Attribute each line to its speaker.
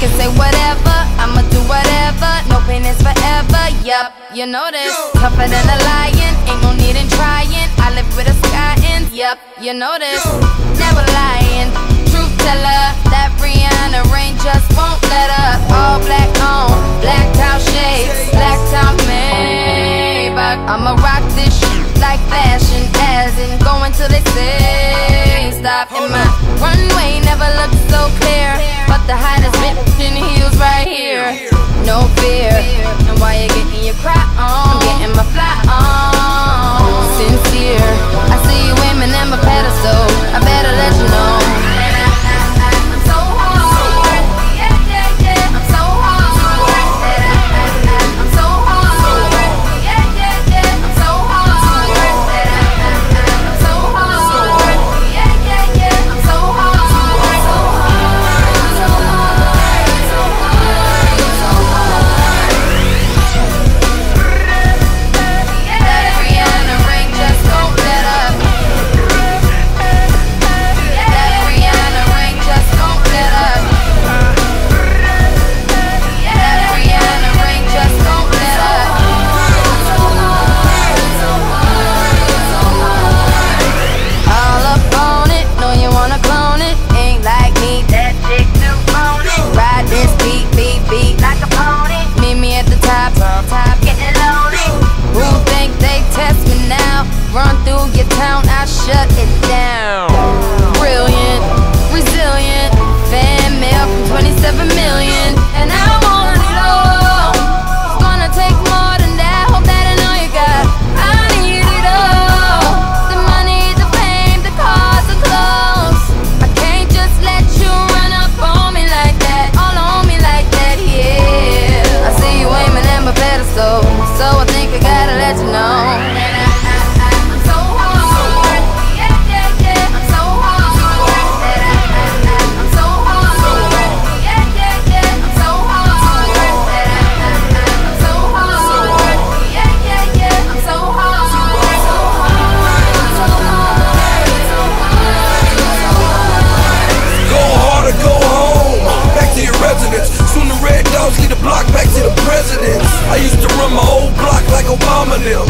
Speaker 1: can say whatever, I'ma do whatever. No pain is forever, yup, you know this. Tougher than a lion, ain't no need in trying. I live with a sky and yup, you know this. Never lying, truth teller. That Rihanna rain just won't let up. All black on, black out shades, black out Maybach. I'ma rock this shit like fashion, as in going till they say shut it down. Brilliant, resilient, fan mail from 27 million, and I want it all. It's gonna take more than that. Hope that I know you got. I need it all. The money, the fame, the cars, the clothes. I can't just let you run up on me like that, all on me like that, yeah. I see you aiming at my pedestal, so I think I gotta let you know.
Speaker 2: block back to the presidents. I used to run my old block like Obama them.